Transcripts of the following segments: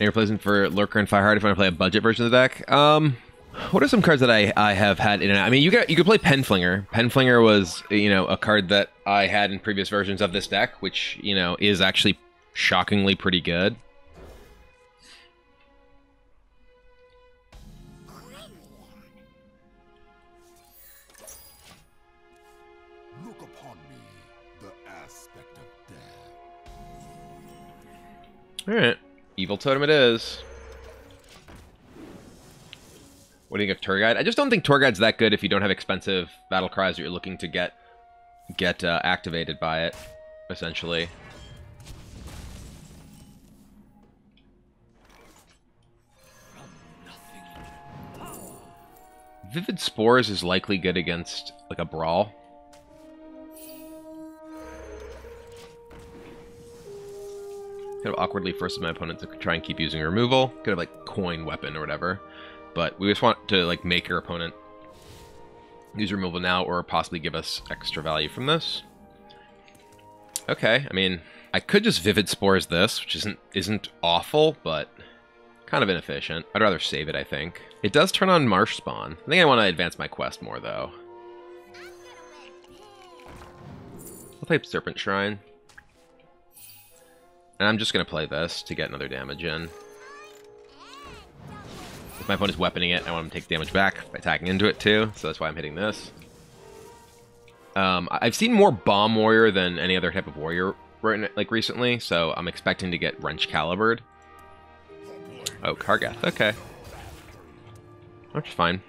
Any replacement for Lurker and Fireheart if I want to play a budget version of the deck? Um, what are some cards that I, I have had in and out? I mean, you got you could play Penflinger. Penflinger was you know a card that I had in previous versions of this deck, which you know is actually shockingly pretty good. Look upon me, the aspect of death. All right, Evil Totem it is. What do you think of Tour Guide? I just don't think Tour Guide's that good if you don't have expensive battle cries that you're looking to get get uh, activated by it, essentially. Vivid Spores is likely good against like a brawl. Kind of awkwardly forces my opponent to try and keep using removal. Kind of like coin weapon or whatever. But we just want to like make your opponent use removal now or possibly give us extra value from this. Okay, I mean, I could just Vivid Spores this, which isn't isn't awful, but kind of inefficient. I'd rather save it, I think. It does turn on Marsh Spawn. I think I want to advance my quest more, though. I'll play Serpent Shrine. And I'm just going to play this to get another damage in. If my opponent's weaponing it, I want him to take damage back by attacking into it too, so that's why I'm hitting this. Um, I've seen more Bomb Warrior than any other type of warrior like recently, so I'm expecting to get Wrench Calibered. Oh, Kargath, okay. Which is fine.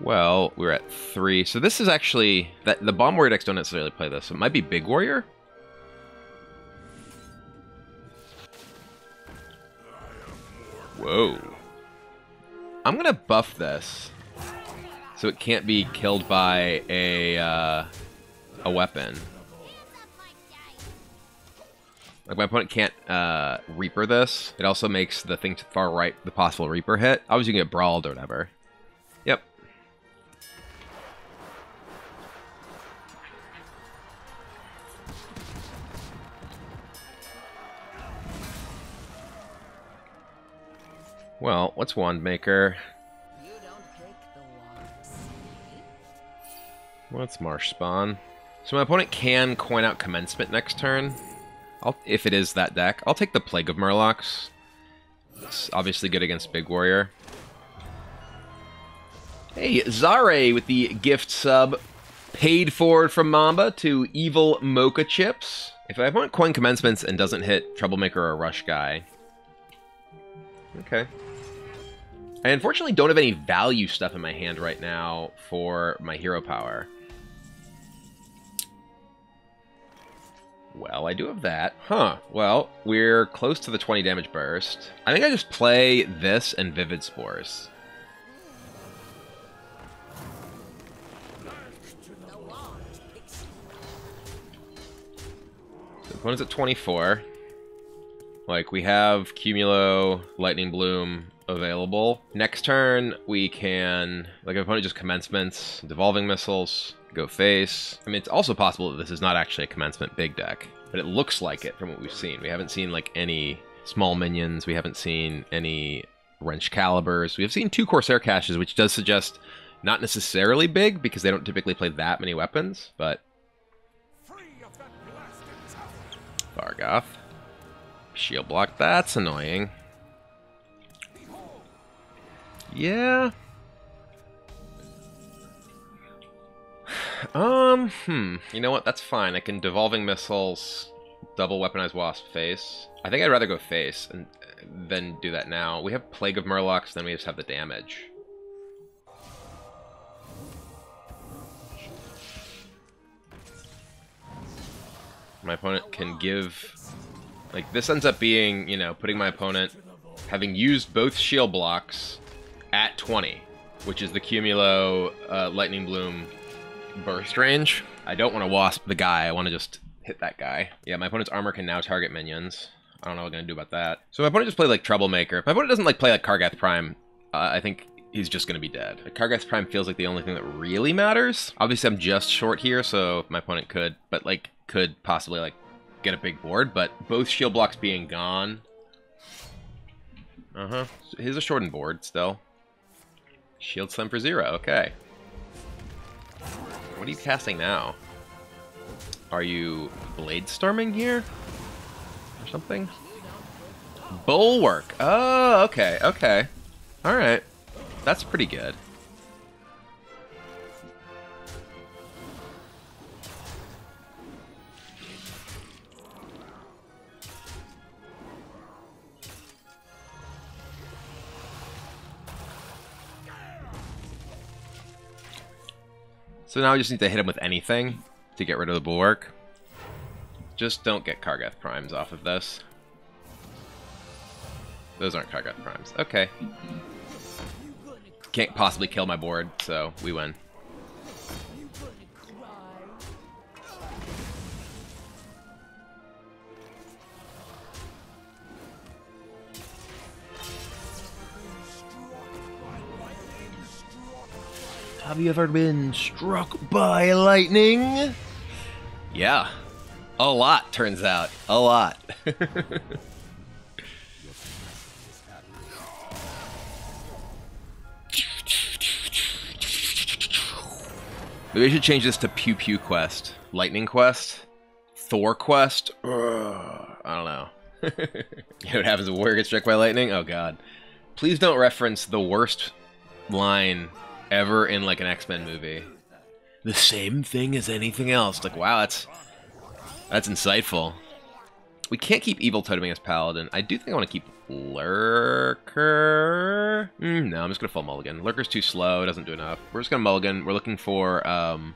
Well, we're at three. So this is actually... that The Bomb Warrior decks don't necessarily play this. It might be Big Warrior? Whoa. I'm going to buff this. So it can't be killed by a, uh, a weapon. Like my opponent can't uh, Reaper this. It also makes the thing to the far right the possible Reaper hit. Obviously, you can get brawled or whatever. Yep. Well, what's Wand Maker? You don't pick the. What's Marsh Spawn? So my opponent can coin out Commencement next turn. I'll, if it is that deck. I'll take the Plague of Murlocs. It's obviously good against Big Warrior. Hey, Zare with the gift sub. Paid forward from Mamba to Evil Mocha Chips. If I want coin commencements and doesn't hit Troublemaker or Rush Guy. Okay. I unfortunately don't have any value stuff in my hand right now for my hero power. Well, I do have that. Huh. Well, we're close to the 20 damage burst. I think I just play this and Vivid Spores. The opponent's at 24. Like, we have Cumulo, Lightning Bloom available. Next turn, we can... Like, opponent just commencements, Devolving Missiles, go face. I mean, it's also possible that this is not actually a commencement big deck, but it looks like it from what we've seen. We haven't seen, like, any small minions. We haven't seen any Wrench Calibers. We have seen two Corsair Caches, which does suggest not necessarily big, because they don't typically play that many weapons, but. Vargoth. Shield block, that's annoying. Yeah. Um, hmm. You know what? That's fine. I can devolving missiles, double weaponized wasp face. I think I'd rather go face and than do that now. We have plague of murlocs, then we just have the damage. My opponent can give like this ends up being, you know, putting my opponent having used both shield blocks at 20, which is the Cumulo uh, Lightning Bloom burst range. I don't want to wasp the guy. I want to just hit that guy. Yeah, my opponent's armor can now target minions. I don't know what I'm gonna do about that. So my opponent just played like Troublemaker. If my opponent doesn't like play like Kargath Prime, uh, I think he's just gonna be dead. Like, Kargath Prime feels like the only thing that really matters. Obviously, I'm just short here, so my opponent could, but like could possibly like get a big board, but both shield blocks being gone. Uh huh. Here's a shortened board still. Shield slam for zero. Okay. What are you casting now? Are you blade storming here? Or something? Bulwark. Oh, okay, okay. Alright. That's pretty good. So now I just need to hit him with anything to get rid of the bulwark. Just don't get Kargath Primes off of this. Those aren't Kargath Primes. Okay. Can't possibly kill my board, so we win. Have you ever been struck by lightning? Yeah. A lot, turns out. A lot. Maybe I should change this to Pew Pew Quest. Lightning Quest? Thor Quest? Ugh, I don't know. you know what happens when a Warrior gets struck by lightning? Oh god. Please don't reference the worst line ever in like an X-Men movie. The same thing as anything else. Like, wow, that's that's insightful. We can't keep Evil Toteming as Paladin. I do think I want to keep Lurker. Mm, no, I'm just gonna full mulligan. Lurker's too slow. Doesn't do enough. We're just gonna mulligan. We're looking for um,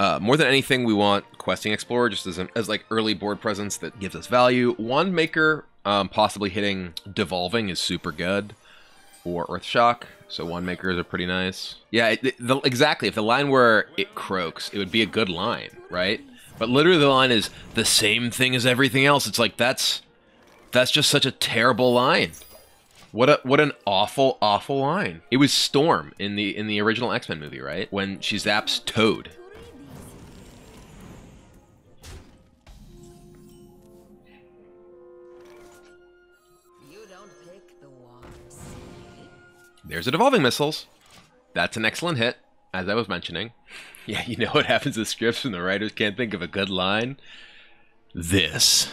uh, more than anything, we want Questing Explorer just as, a, as like early board presence that gives us value. Wand Maker, um, possibly hitting Devolving is super good, or Earthshock. So Wand Makers are pretty nice. Yeah, it, the, exactly. If the line were it croaks, it would be a good line, right? But literally, the line is the same thing as everything else. It's like that's that's just such a terrible line. What a what an awful awful line. It was Storm in the in the original X Men movie, right? When she zaps Toad. There's a devolving missiles. That's an excellent hit, as I was mentioning. Yeah, you know what happens with scripts when the writers can't think of a good line? This.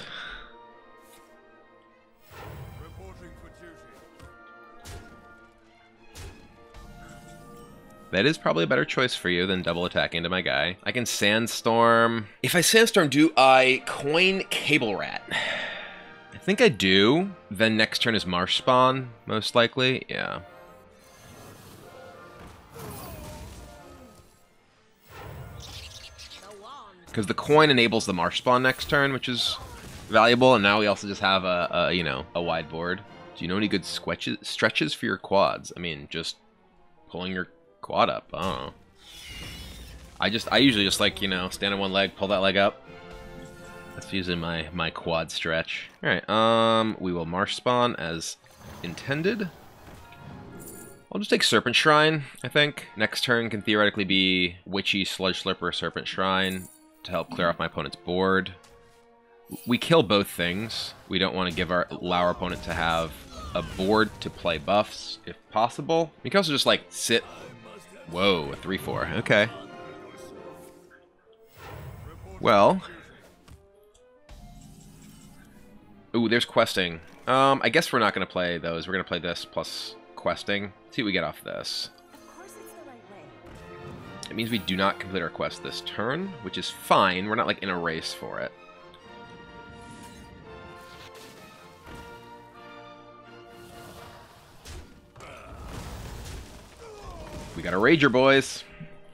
That is probably a better choice for you than double attacking to my guy. I can Sandstorm. If I Sandstorm, do I coin Cable Rat? I think I do. Then next turn is Marsh Spawn, most likely. Yeah. Because the coin enables the Marsh Spawn next turn, which is valuable. And now we also just have a, a you know, a wide board. Do you know any good squetches, stretches for your quads? I mean, just pulling your quad up. I don't know. I just, I usually just like, you know, stand on one leg, pull that leg up. That's usually my, my quad stretch. Alright, um, we will Marsh Spawn as intended. I'll just take Serpent Shrine, I think. Next turn can theoretically be Witchy, Sludge Slurper, Serpent Shrine to help clear off my opponent's board. We kill both things. We don't want to give our allow our opponent to have a board to play buffs, if possible. We can also just like sit. Whoa, a three four. Okay. Well. Ooh, there's questing. Um, I guess we're not gonna play those. We're gonna play this plus questing. Let's See what we get off this. It means we do not complete our quest this turn, which is fine. We're not like in a race for it. We got a Rager, boys.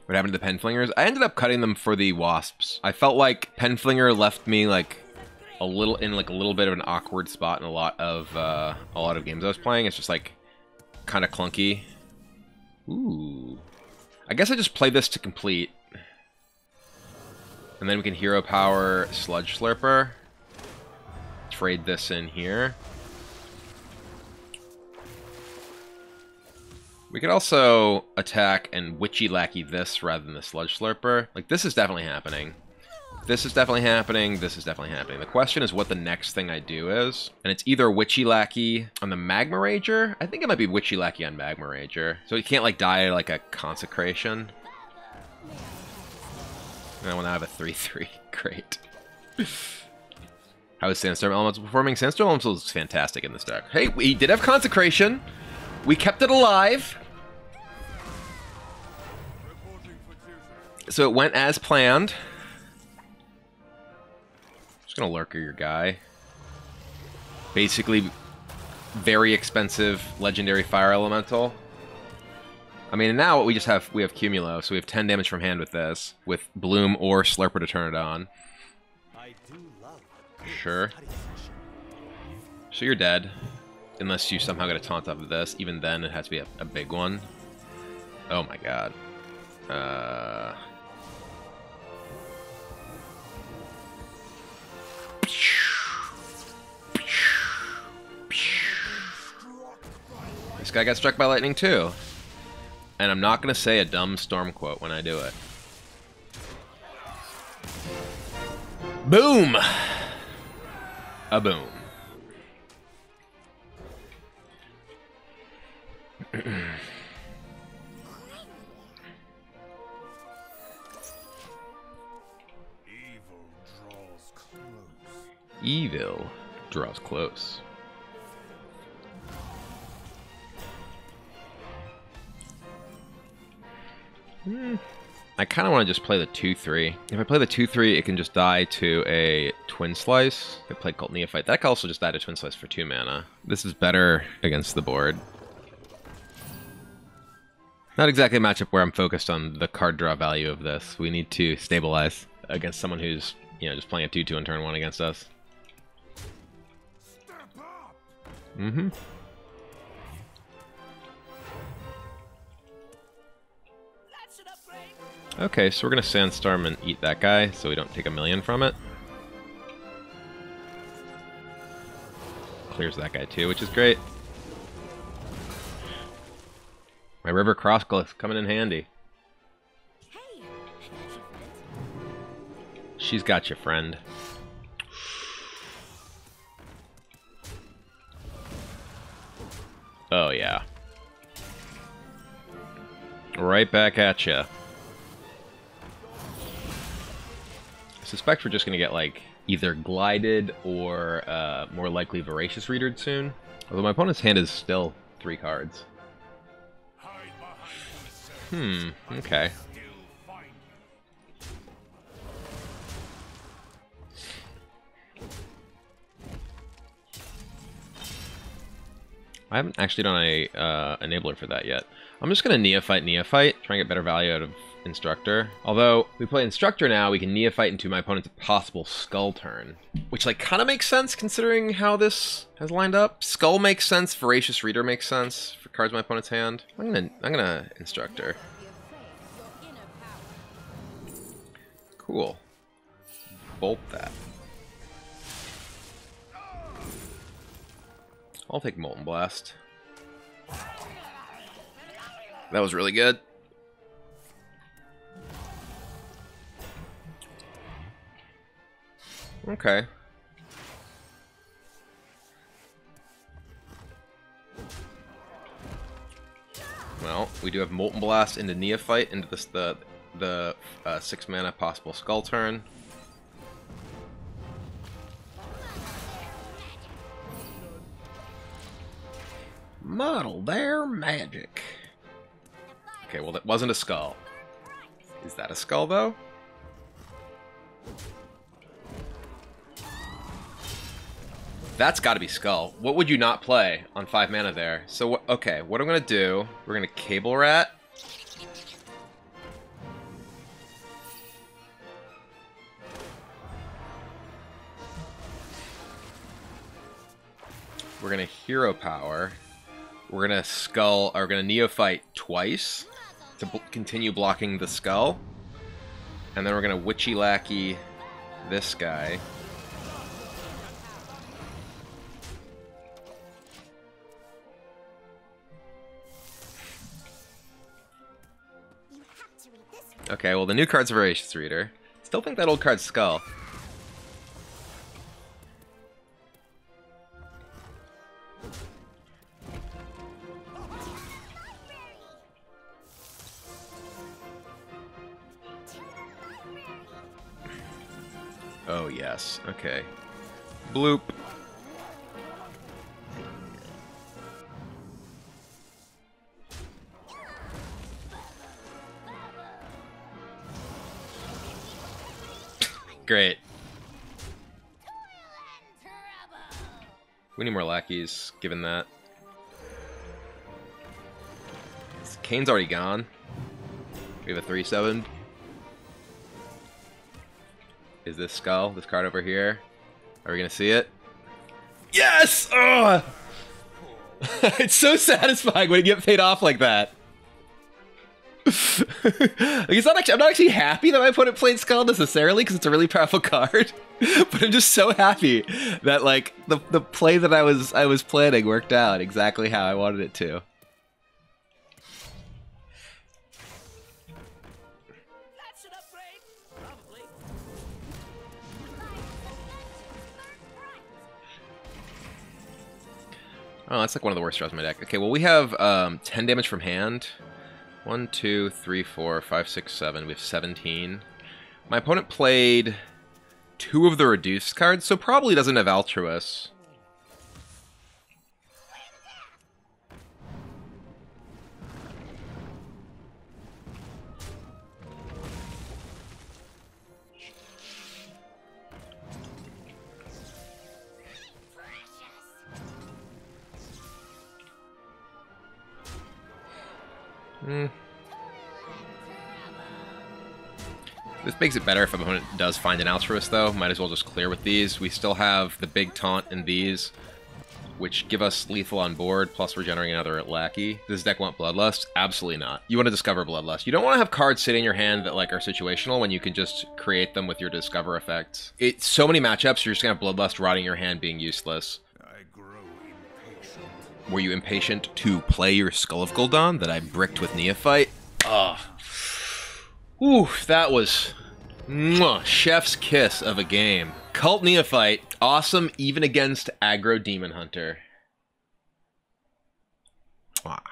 What happened to the Penflingers? I ended up cutting them for the Wasps. I felt like Penflinger left me like a little in like a little bit of an awkward spot in a lot of uh, a lot of games I was playing. It's just like kind of clunky. Ooh. I guess I just play this to complete. And then we can hero power Sludge Slurper. Trade this in here. We could also attack and Witchy Lackey this rather than the Sludge Slurper. Like, this is definitely happening. This is definitely happening. This is definitely happening. The question is what the next thing I do is. And it's either Witchy Lackey on the Magma Rager. I think it might be Witchy Lackey on Magma Rager. So he can't like die like a consecration. And I want to have a 3-3. Great. How is Sandstorm Elemental performing? Sandstorm Elemental is fantastic in this deck. Hey, we did have Consecration. We kept it alive. So it went as planned. Just gonna lurker your guy. Basically, very expensive legendary fire elemental. I mean, now we just have we have Cumulo, so we have 10 damage from hand with this, with Bloom or Slurper to turn it on. Sure. So you're dead, unless you somehow get a taunt off of this. Even then, it has to be a, a big one. Oh my god. Uh. This guy got struck by lightning too. And I'm not going to say a dumb storm quote when I do it. Boom! A boom. Close. Hmm. I kind of want to just play the 2-3. If I play the 2-3, it can just die to a Twin Slice. If I play Cult Neophyte, that can also just die to Twin Slice for 2 mana. This is better against the board. Not exactly a matchup where I'm focused on the card draw value of this. We need to stabilize against someone who's, you know, just playing a 2-2 on turn 1 against us. Mm-hmm. That's an upgrade. Okay, so we're gonna Sandstorm and eat that guy, so we don't take a million from it. Clears that guy too, which is great. My River Crossglyph coming in handy. Hey, I got you, friend. She's got you, friend. Oh, yeah. Right back at ya. I suspect we're just gonna get, like, either glided or uh, more likely voracious readered soon. Although my opponent's hand is still three cards. Hmm, okay. I haven't actually done a uh, enabler for that yet. I'm just gonna neophyte neophyte, try and get better value out of instructor. Although we play instructor now, we can neophyte into my opponent's possible skull turn, which like kind of makes sense considering how this has lined up. Skull makes sense. Voracious reader makes sense for cards in my opponent's hand. I'm gonna I'm gonna instructor. Cool. Bolt that. I'll take Molten Blast. That was really good. Okay. Well, we do have Molten Blast into Neophyte into this the the uh, six mana possible Skull turn. Their magic. Okay, well that wasn't a skull. Is that a skull though? That's got to be skull. What would you not play on five mana there? So wh- okay, what I'm gonna do? We're gonna cable rat. We're gonna hero power. We're gonna skull. Or we're gonna neophyte twice to bl- continue blocking the skull, and then we're gonna witchy lackey this guy. Okay, well the new card's Voracious Reader. Still think that old card's skull. Oh, yes. Okay. Bloop. Great. We need more lackeys, given that. Kayn's already gone. We have a 3-7. Is this skull, this card over here? Are we gonna see it? Yes! It's so satisfying when you get paid off like that. like it's not actually, I'm not actually happy that my opponent played Skull necessarily because it's a really powerful card, but I'm just so happy that like the the play that I was I was planning worked out exactly how I wanted it to. Oh, that's like one of the worst draws in my deck. Okay, well we have um, 10 damage from hand. One, two, three, four, five, six, seven. We have 17. My opponent played two of the reduced cards, so probably doesn't have Altruis. This makes it better if opponent does find an Altruis, though. Might as well just clear with these. We still have the big taunt in these, which give us lethal on board, plus we're generating another lackey. Does this deck want Bloodlust? Absolutely not. You want to discover Bloodlust. You don't want to have cards sitting in your hand that like are situational when you can just create them with your discover effects. It's so many matchups, you're just gonna have Bloodlust rotting your hand being useless. Were you impatient to play your Skull of Gul'dan that I bricked with Neophyte? Ugh. Ooh, that was mwah, chef's kiss of a game. Cult Neophyte, awesome even against aggro Demon Hunter. Ah.